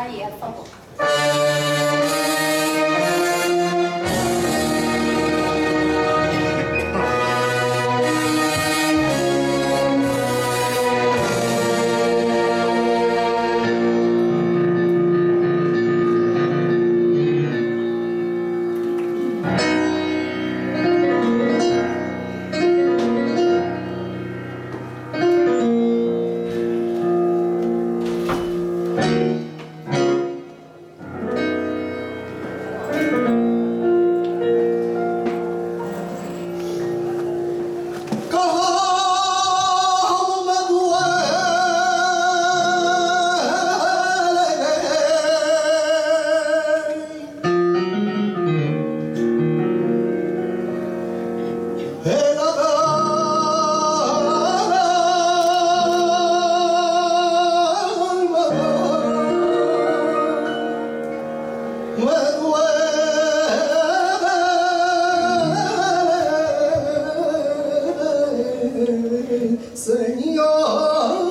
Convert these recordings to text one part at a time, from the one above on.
Aí, é favor. 神哟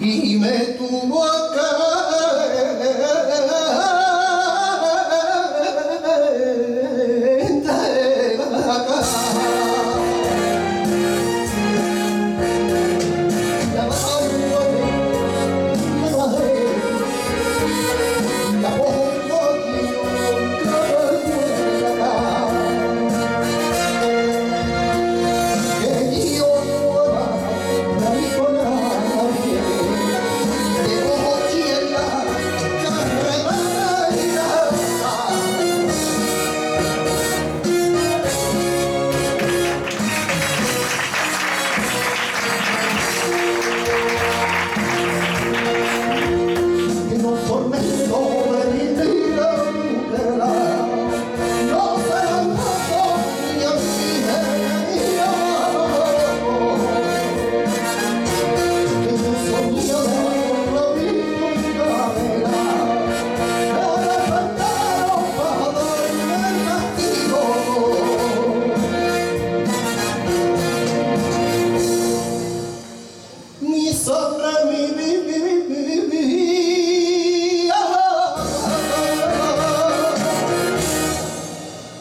y me tuvo acá.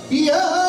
Yeah.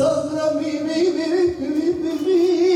Sabra mi mi mi mi mi mi.